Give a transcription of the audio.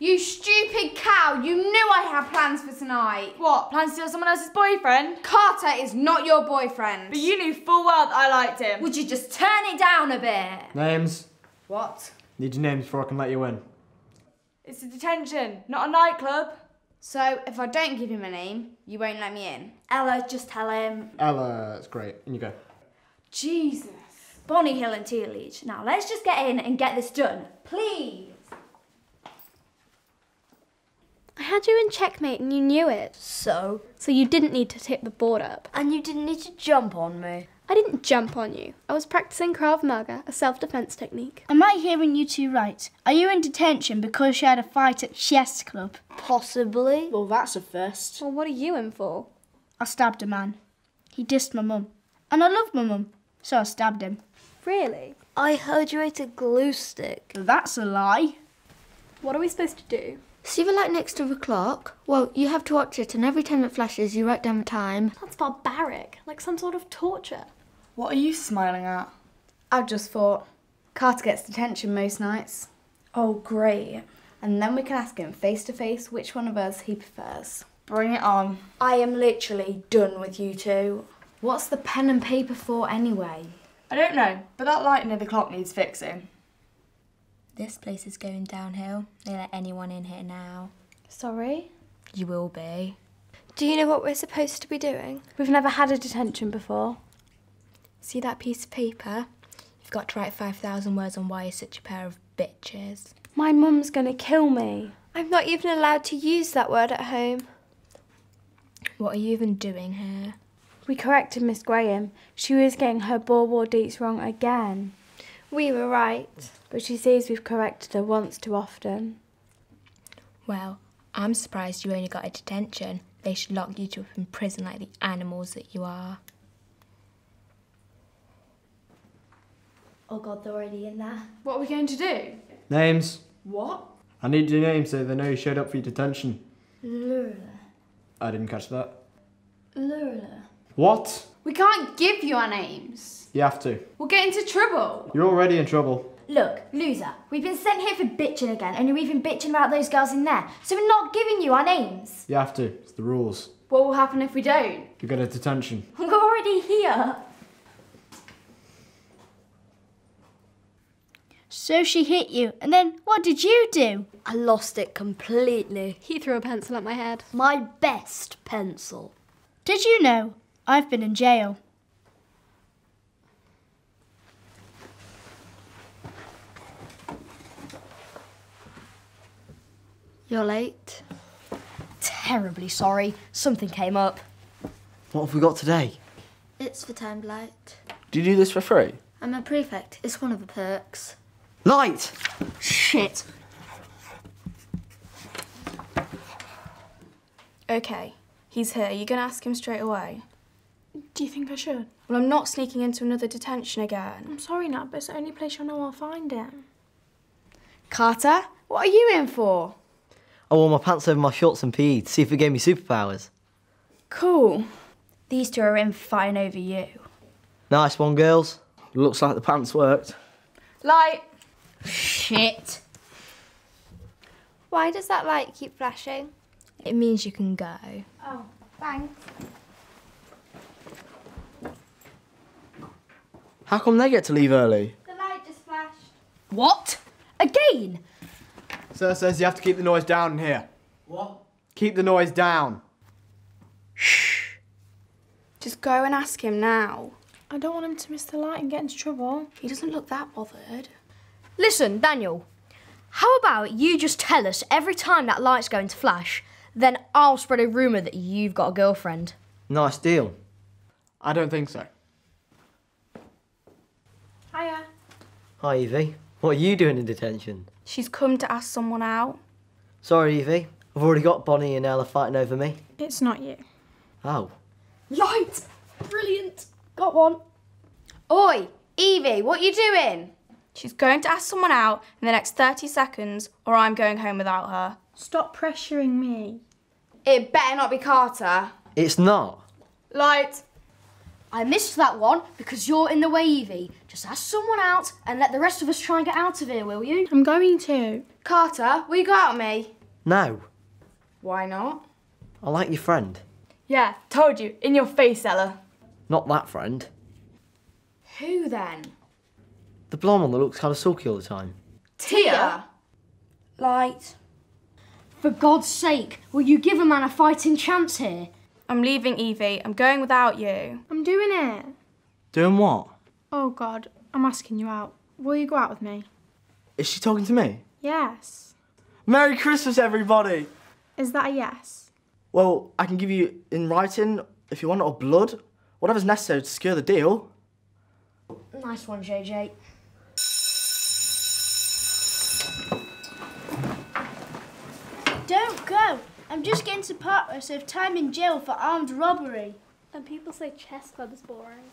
You stupid cow, you knew I had plans for tonight. What, plans to steal someone else's boyfriend? Carter is not your boyfriend. But you knew full well that I liked him. Would you just turn it down a bit? Names. What? Need your names before I can let you in. It's a detention, not a nightclub. So, if I don't give him a name, you won't let me in. Ella, just tell him. Ella, it's great. In you go. Jesus. Bonnie Hill and Tealeach. Now let's just get in and get this done. Please. I had you in checkmate and you knew it. So? So you didn't need to tip the board up. And you didn't need to jump on me. I didn't jump on you. I was practicing Krav Maga, a self defense technique. Am I hearing you two right? Are you in detention because you had a fight at chess club? Possibly. Well, that's a first. Well, what are you in for? I stabbed a man. He dissed my mum. And I love my mum, so I stabbed him. Really? I heard you ate a glue stick. That's a lie. What are we supposed to do? See the light next to the clock? Well, you have to watch it, and every time it flashes, you write down the time. That's barbaric, like some sort of torture. What are you smiling at? I've just thought, Carter gets detention most nights. Oh, great. And then we can ask him face to face which one of us he prefers. Bring it on. I am literally done with you two. What's the pen and paper for anyway? I don't know, but that light near the clock needs fixing. This place is going downhill. They let anyone in here now. Sorry? You will be. Do you know what we're supposed to be doing? We've never had a detention before. See that piece of paper? You've got to write 5,000 words on why you're such a pair of bitches. My mum's gonna kill me. I'm not even allowed to use that word at home. What are you even doing here? We corrected Miss Graham. She was getting her Boer War dates wrong again. We were right. But she sees we've corrected her once too often. Well, I'm surprised you only got a detention. They should lock you two up in prison like the animals that you are. Oh god, they're already in there. What are we going to do? Names. What? I need your name so they know you showed up for your detention. Lurla. I didn't catch that. Lurla. What? We can't give you our names. You have to. We'll get into trouble. You're already in trouble. Look, loser, we've been sent here for bitching again, and you're even bitching about those girls in there. So we're not giving you our names. You have to. It's the rules. What will happen if we don't? You get a detention. We're already here. So she hit you, and then what did you do? I lost it completely. He threw a pencil at my head. My best pencil. Did you know I've been in jail? You're late. Terribly sorry. Something came up. What have we got today? It's the timed light. Do you do this for free? I'm a prefect. It's one of the perks. Light! Shit. Okay, he's here. You're going to ask him straight away. Do you think I should? Well, I'm not sneaking into another detention again. I'm sorry, Nat, but it's the only place you'll know I'll find him. Carter, what are you in for? I wore my pants over my shorts and PE to see if it gave me superpowers. Cool. These two are in fighting over you. Nice one, girls. Looks like the pants worked. Light! Shit. Why does that light keep flashing? It means you can go. Oh, thanks. How come they get to leave early? The light just flashed. What? Again? Sir says you have to keep the noise down in here. What? Keep the noise down. Shh. Just go and ask him now. I don't want him to miss the light and get into trouble. He doesn't look that bothered. Listen, Daniel. How about you just tell us every time that light's going to flash, then I'll spread a rumour that you've got a girlfriend. Nice deal. I don't think so. Hi, Evie. What are you doing in detention? She's come to ask someone out. Sorry, Evie. I've already got Bonnie and Ella fighting over me. It's not you. Oh. Light! Brilliant! Got one. Oi, Evie, what are you doing? She's going to ask someone out in the next 30 seconds, or I'm going home without her. Stop pressuring me. It better not be Carter. It's not. Light! I missed that one because you're in the way, Evie. Just ask someone out and let the rest of us try and get out of here, will you? I'm going to. Carter, will you go out with me? No, Why not? I like your friend. Yeah, told you. In your face, Ella. Not that friend. Who then? The blonde one that looks kind of sulky all the time. Tia. Light. For God's sake, will you give a man a fighting chance here? I'm leaving Evie. I'm going without you. I'm doing it. Doing what? Oh God, I'm asking you out. Will you go out with me? Is she talking to me? Yes. Merry Christmas, everybody! Is that a yes? Well, I can give you in writing if you want, or blood, whatever's necessary to secure the deal. Nice one, JJ. Don't go. I'm just getting to part serve time in jail for armed robbery. And people say chess club is boring.